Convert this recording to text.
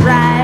right.